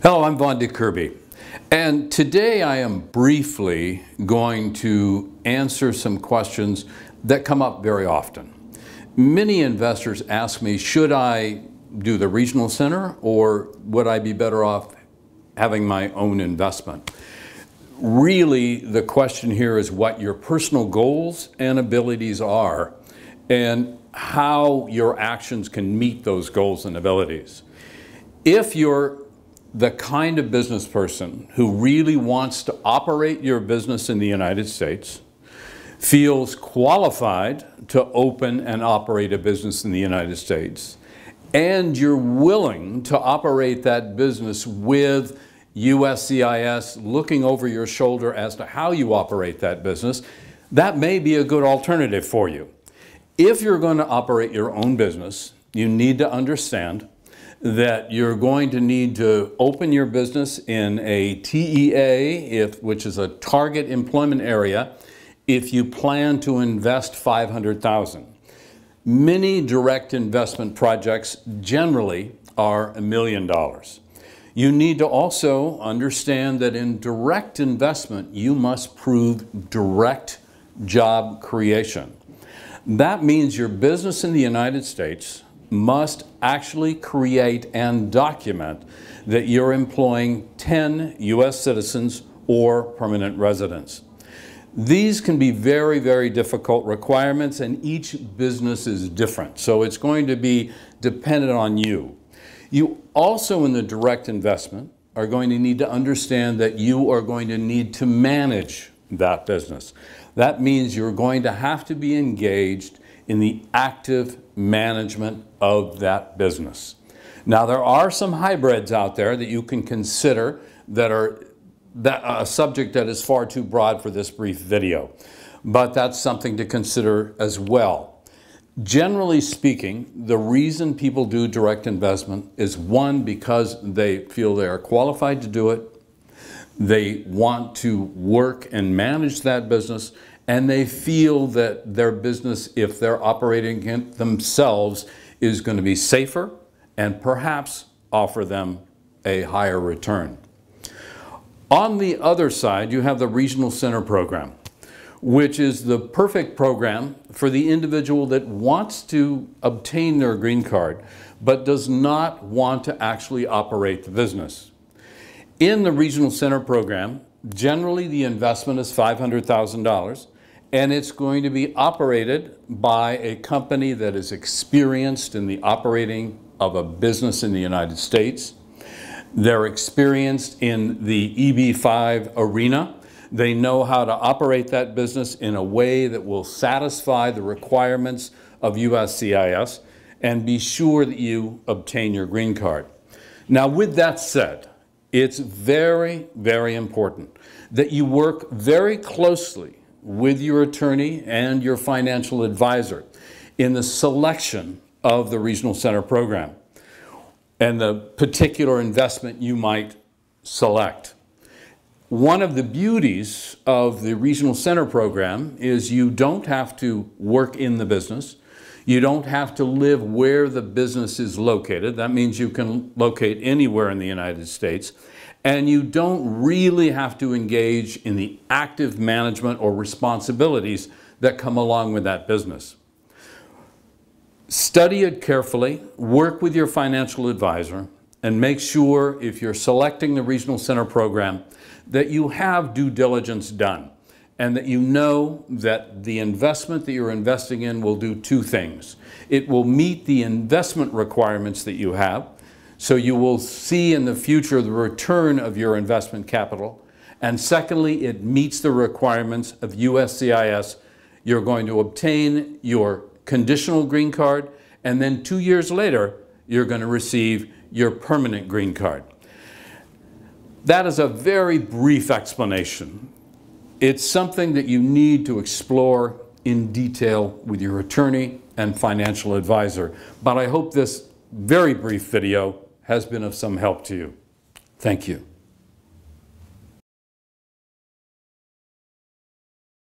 Hello, I'm Vaughan de Kirby. And today I am briefly going to answer some questions that come up very often. Many investors ask me, should I do the regional center or would I be better off having my own investment? Really, the question here is what your personal goals and abilities are and how your actions can meet those goals and abilities. If you're the kind of business person who really wants to operate your business in the United States, feels qualified to open and operate a business in the United States, and you're willing to operate that business with USCIS looking over your shoulder as to how you operate that business, that may be a good alternative for you. If you're going to operate your own business, you need to understand that you're going to need to open your business in a TEA, if, which is a target employment area, if you plan to invest 500,000. Many direct investment projects generally are a million dollars. You need to also understand that in direct investment, you must prove direct job creation. That means your business in the United States must actually create and document that you're employing 10 U.S. citizens or permanent residents. These can be very, very difficult requirements and each business is different. So it's going to be dependent on you. You also in the direct investment are going to need to understand that you are going to need to manage that business. That means you're going to have to be engaged in the active management of that business. Now, there are some hybrids out there that you can consider that are that, a subject that is far too broad for this brief video, but that's something to consider as well. Generally speaking, the reason people do direct investment is one, because they feel they are qualified to do it, they want to work and manage that business, and they feel that their business, if they're operating it themselves, is going to be safer and perhaps offer them a higher return. On the other side, you have the Regional Center Program, which is the perfect program for the individual that wants to obtain their green card but does not want to actually operate the business. In the Regional Center Program, generally the investment is $500,000 and it's going to be operated by a company that is experienced in the operating of a business in the United States. They're experienced in the EB5 arena. They know how to operate that business in a way that will satisfy the requirements of USCIS and be sure that you obtain your green card. Now, with that said, it's very, very important that you work very closely with your attorney and your financial advisor in the selection of the regional center program and the particular investment you might select. One of the beauties of the regional center program is you don't have to work in the business. You don't have to live where the business is located. That means you can locate anywhere in the United States and you don't really have to engage in the active management or responsibilities that come along with that business. Study it carefully, work with your financial advisor, and make sure if you're selecting the Regional Center program that you have due diligence done and that you know that the investment that you're investing in will do two things. It will meet the investment requirements that you have, so you will see in the future the return of your investment capital. And secondly, it meets the requirements of USCIS. You're going to obtain your conditional green card, and then two years later, you're going to receive your permanent green card. That is a very brief explanation. It's something that you need to explore in detail with your attorney and financial advisor. But I hope this very brief video has been of some help to you. Thank you.